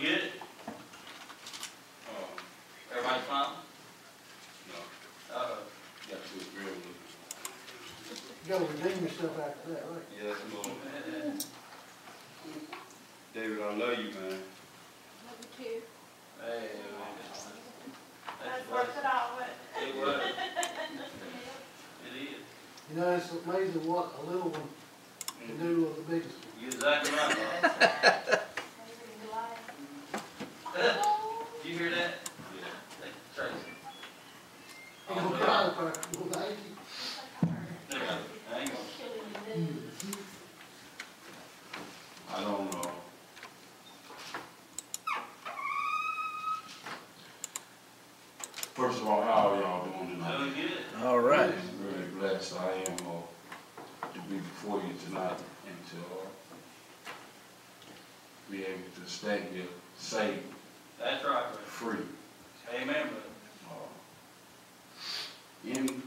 we get it? Um, Everybody smiling? no, Uh-oh. got to agree with it. You gotta redeem yourself after that, right? Yes, Lord. David, I love you, man. Number two. Hey, man. That's That's worth what it all, but. it was. It is. You know, it's amazing what a little one can do with the biggest one. You're exactly right, Bob. Did you hear that? Yeah. Hey, Tracy. You know, chiropractor, well, thank you. Look at it. Hang on. I don't know. First of all, how are y'all doing tonight? Doing good. All right. I'm really blessed. I am, uh, to be before you tonight and to, uh, be able to stand here safe, That's right, brother. free. Amen, brother. And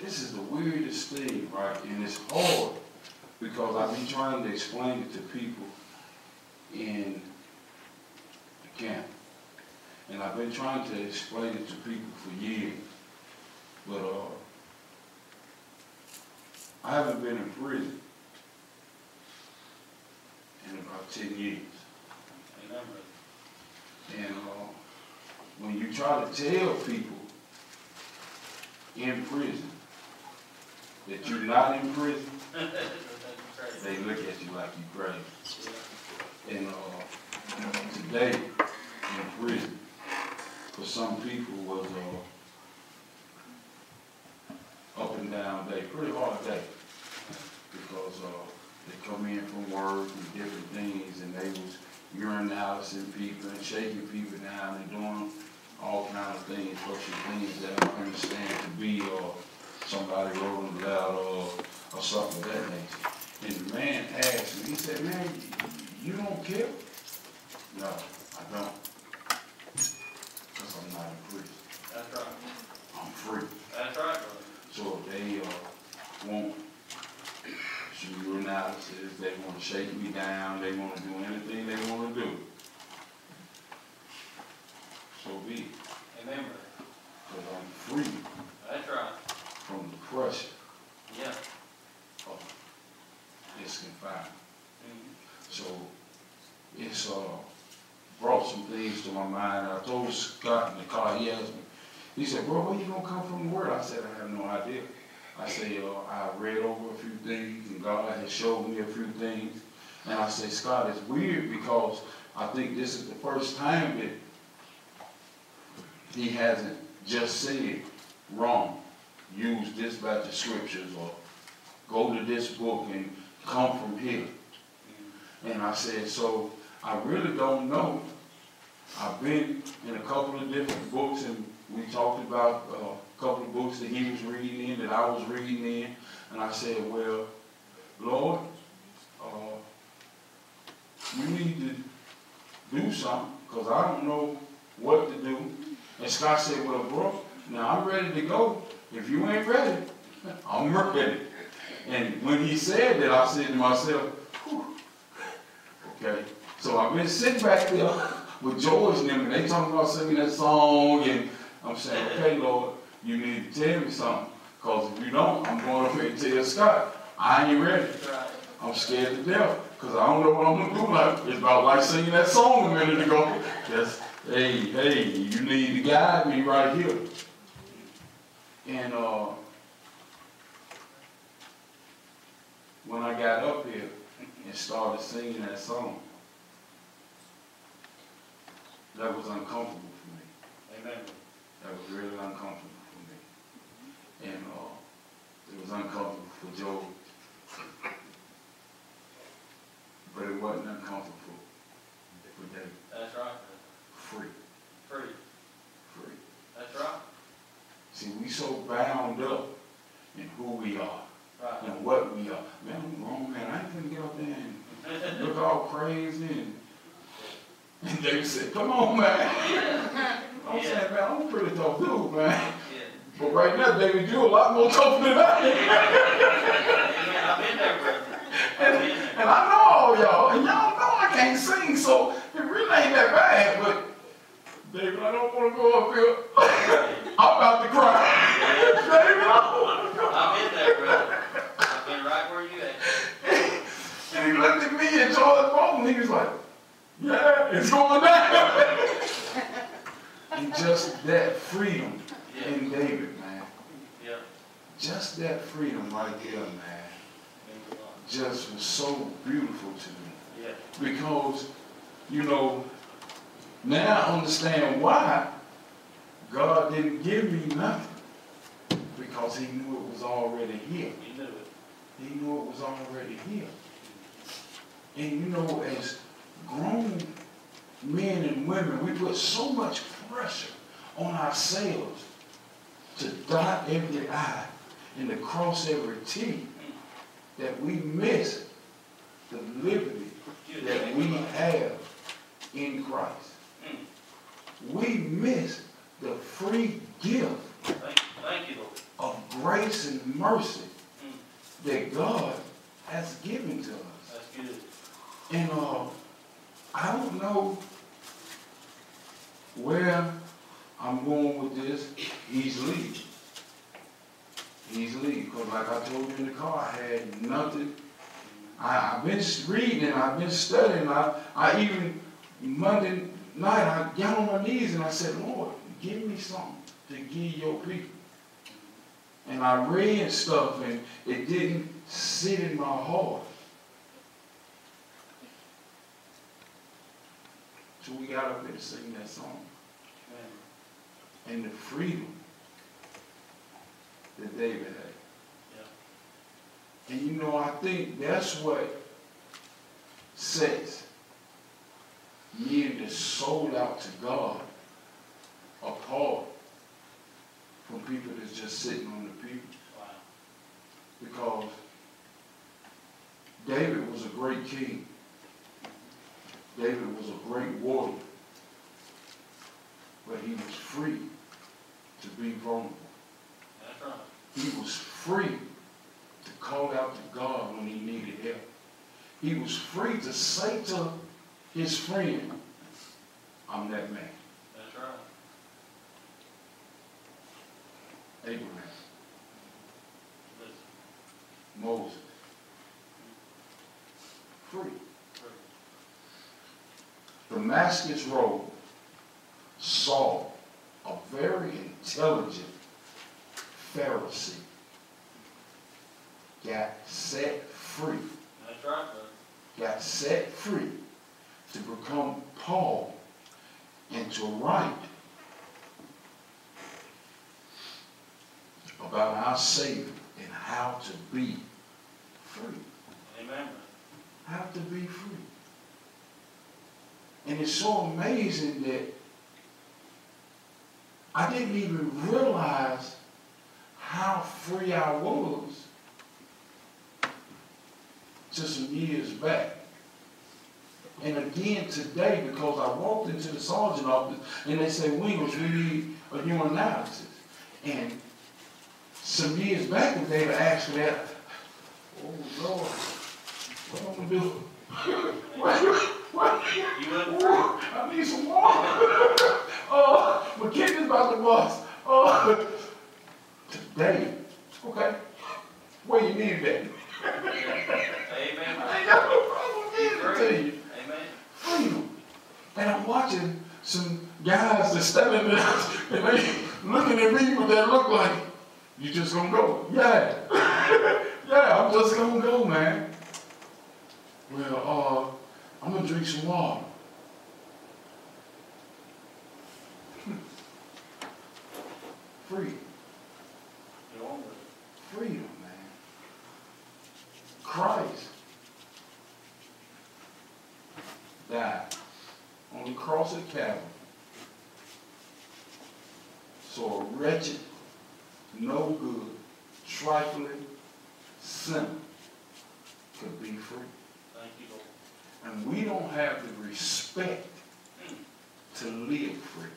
this is the weirdest thing, right? And it's hard because I've been trying to explain it to people in the camp. And I've been trying to explain it to people for years. But, uh, I haven't been in prison in about ten years. And uh, when you try to tell people in prison that you're not in prison, they look at you like you crazy. And uh, today in prison, for some people was uh, up and down day, pretty hard day. Because uh, they come in from work and different things and they was urinalizing people and shaking people down and doing all kinds of things, social things that I don't understand to be or somebody them down or, or something of that nature. And the man asked me, he said, man, you don't kill? No, I don't. Because I'm not in prison. That's right. I'm free. That's right, brother. So if they, uh, want some analysis, they wanna shake me down, they wanna do anything they wanna do. So be it, brother. because I'm free That's right. from the pressure Yeah. of this confinement. Mhm. So it's, uh, brought some things to my mind. I told Scott in the car, he asked me, he said, bro, where you gonna come from the word? I said, I have no idea. I said, uh, I read over a few things and God has showed me a few things. And I said, Scott, it's weird because I think this is the first time that he hasn't just said wrong. Use this batch the scriptures or go to this book and come from here. And I said, so I really don't know. I've been in a couple of different books and we talked about uh, a couple of books that he was reading in, that I was reading in. And I said, well, Lord, uh, you need to do something because I don't know what to do. And Scott said, well, bro, now I'm ready to go. If you ain't ready, I'm ready. And when he said that, I said to myself, okay. So I've been sitting back there with George and them, and they talking about singing that song, and I'm saying, okay, Lord, you need to tell me something. Because if you don't, I'm going here and tell Scott, I ain't ready. I'm scared to death, because I don't know what I'm gonna do. Like, it's about like singing that song a minute ago. Just, hey, hey, you need to guide me right here. And, uh, when I got up here and started singing that song, that was uncomfortable for me. Amen. That was really uncomfortable for me. And, uh, it was uncomfortable for Joe. But it wasn't uncomfortable for David. That's right, brother. Free, Free. free. That's right. See, we so bound up in who we are Right. and what we are. Man, I'm grown, man. I ain't gonna get up there and look all crazy and, and David said, come on, man. I'm saying, man, I'm a pretty tough dude, man. Yeah. But right now, David, you're a lot more tough than I am. Amen. I've been there, brother. I've been there. And I know all y'all, and y'all know I can't sing, so it really ain't that bad, but David, I don't wanna go up here. I'm about to cry. David, I don't wanna go. I'm in there, brother. I've been right where you at. And he looked at me and George Bolton, he was like, yeah, it's going down. and just that freedom Yeah, in David, man. yeah. Just that freedom right there, man. Just was so beautiful to me. Yeah, Because, you know, now I understand why God didn't give me nothing. Because he knew it was already here. you knew it. He knew it was already here. And you know, as grown men and women, we put so much pressure on ourselves to dot every I and to cross every T that we miss the liberty that we have in Christ. Mm. We miss the free gift Thank, thank you, of grace and mercy Mm. that God has given to us. That's good. And uh, I don't know where I'm going with this. easily. Easily, Because like I told you in the car, I had nothing. I, I've been reading, and I've been studying. I, I even, Monday night, I got on my knees and I said, Lord, give me something to give your people. And I read stuff and it didn't sit in my heart. So we got up there to sing that song. And the freedom that David had. And you know, I think that's what sets me and the soul out to God apart from people that's just sitting on the pew. Wow. Because David was a great king. David was a great warrior. But he was free to be vulnerable. That's right. He was free to call out to God when he needed help. He was free to say to his friend, I'm that man, That's right. Abraham, Moses. Free. Damascus Road saw a very intelligent Pharisee got set free, That's right, brother. got set free to become Paul and to write about our Savior and how to be free. Amen. How to be free. And it's so amazing that I didn't even realize how free I was just some years back. And again today, because I walked into the sergeant office and they said, Wingers, we need a human analysis. And some years back, when they asked me that, oh Lord, what am I gonna do? what, what, Ooh, I need some water. oh, my kidney's about to bust. Oh, today, okay, where you need that? Amen, I ain't got no problem giving it to you. Amen. Freedom. And I'm watching some guys that standing there and they looking at me with that look like, you just gonna go? Yeah. yeah, I'm just gonna go, man. Well, uh, I'm gonna drink some water. Free. You're on with it. Freedom, man. Christ died on the cross of Calvary. So a wretched, no good, trifling sinner could be free. Thank you, Lord. And we don't have the respect to live free.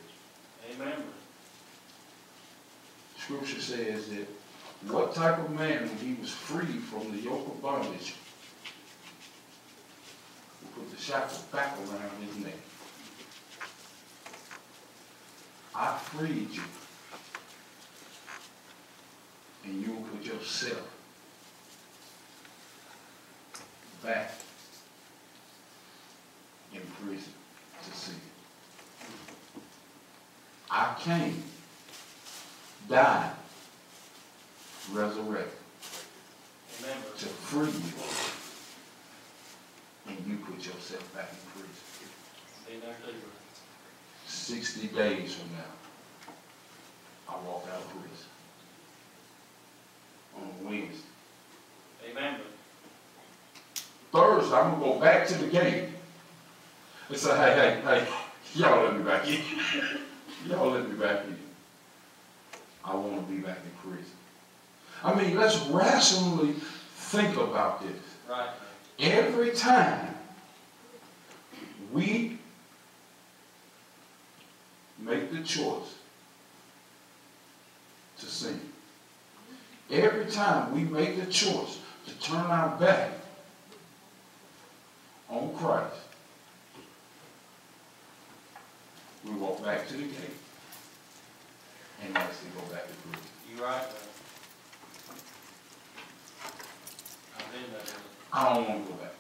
Amen. Scripture says that what type of man when he was free from the yoke of bondage will put the shackle back around his neck. I freed you. And you will put yourself back in prison to see. I came, died, resurrected Amen, to free you. And you put yourself back in prison. Be there too, brother. Sixty days from now, I walk out of prison. On Wednesday. Amen, brother. Thursday, I'm gonna go back to the gate and say, hey, hey, hey, y'all let me back in. Y'all let me back in. I wanna be back in prison. I mean, let's rationally think about this. Right. Every time we make the choice to sin, every time we make the choice to turn our back Christ, we walk back to the gate and actually go back to prison. You right. I've been there, brother. I don't want to go back.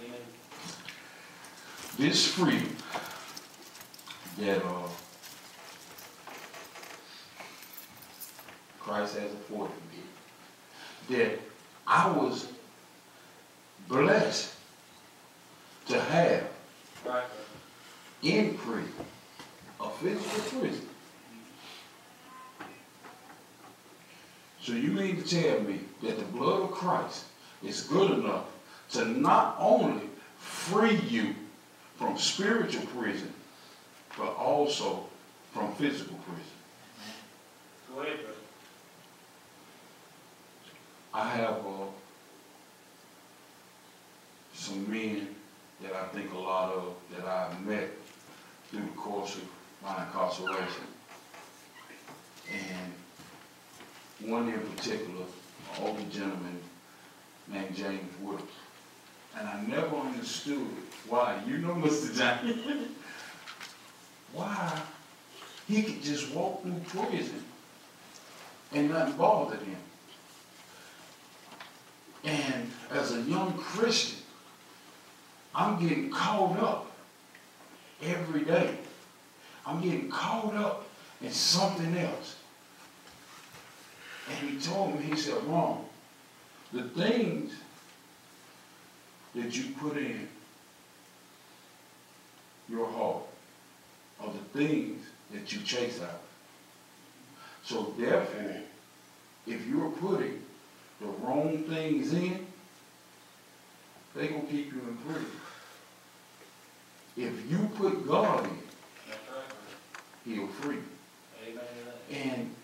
Me neither. this freedom that uh, Christ has afforded me, that I was blessed to have Right, in prison, a physical prison. So you mean to tell me that the blood of Christ is good enough to not only free you from spiritual prison, but also from physical prison? Go ahead, brother. I have uh, some men that I think a lot of that I've met through the course of my incarceration. And one in particular, an older gentleman named James Woods. And I never understood why, you know Mr. James, why he could just walk through prison and nothing bothered him. And as a young Christian, I'm getting caught up every day. I'm getting caught up in something else. And he told me, he said, Ron, the things that you put in your heart are the things that you chase out. So therefore, if you're putting the wrong things in, they're gonna keep you in prison. If you put God in, That's right, brother. He'll free you. Amen. And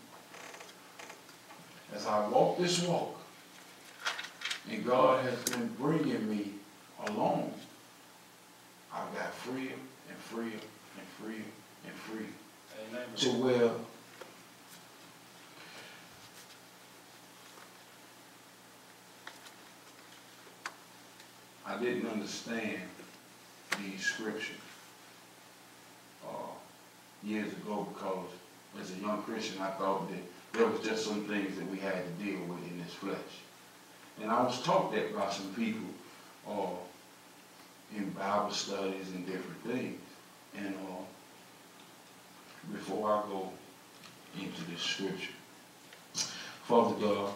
as I walk this walk, and God has been bringing me along, I've got freer and freer and freer and freer Amen, to where I didn't understand these scriptures uh, years ago because as a young Christian, I thought that there was just some things that we had to deal with in this flesh. And I was taught that by some people uh, in Bible studies and different things. And uh, before I go into this scripture. Father God,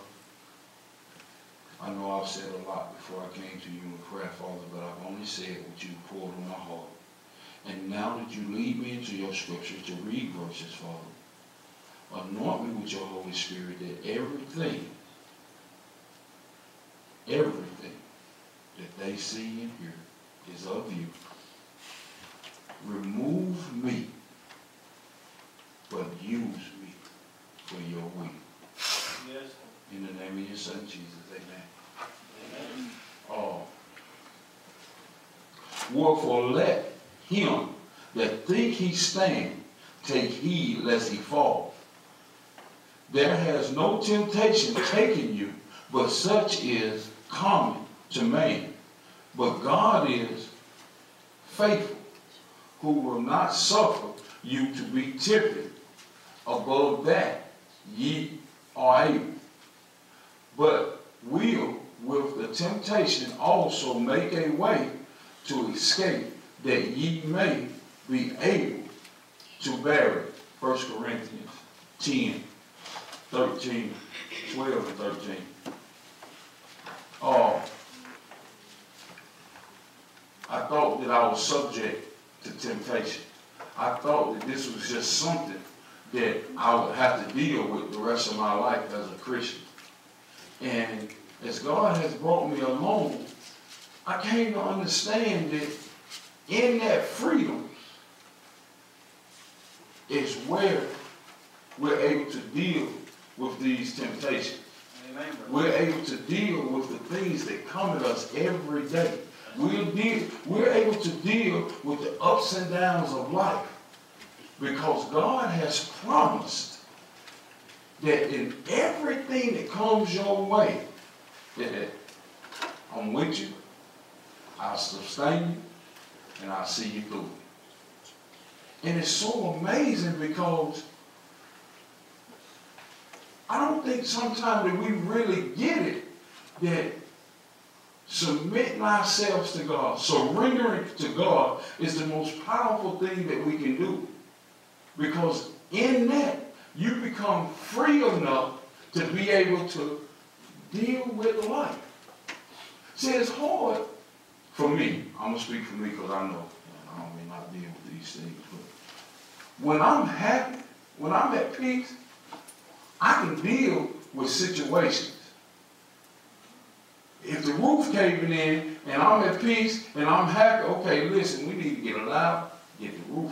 I know I've said a lot before I came to you in prayer, Father, but I've only said what you poured on my heart. And now that you lead me into your scriptures to read verses, Father, anoint me with your Holy Spirit that everything, everything that they see and hear is of you. Remove me but use me for your will. Yes, In the name of your son Jesus, amen. amen. Oh. Wherefore let him that think he stand take heed lest he fall. There has no temptation taken you, but such is common to man. But God is faithful, who will not suffer you to be tempted above that ye are able, but will with the temptation also make a way to escape, that ye may be able to bear it. First Corinthians 10, 13, 12 and 13. Uh, I thought that I was subject to temptation. I thought that this was just something that I would have to deal with the rest of my life as a Christian. And as God has brought me along, I came to understand that in that freedom is where we're able to deal with these temptations. Amen. We're able to deal with the things that come at us every day. We're, deal, we're able to deal with the ups and downs of life because God has promised that in everything that comes your way, that I'm with you, I'll sustain you, and I'll see you through it. And it's so amazing because I don't think sometimes that we really get it that submitting ourselves to God, surrendering to God is the most powerful thing that we can do. Because in that, you become free enough to be able to deal with life. See, it's hard for me. I'm to speak for me because I know I may not deal with these things. But when I'm happy, when I'm at peace, I can deal with situations. If the roof caving in and I'm at peace and I'm happy, okay, listen, we need to get a ladder, get the roof